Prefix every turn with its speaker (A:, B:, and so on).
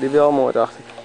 A: Die wel mooi, dacht ik.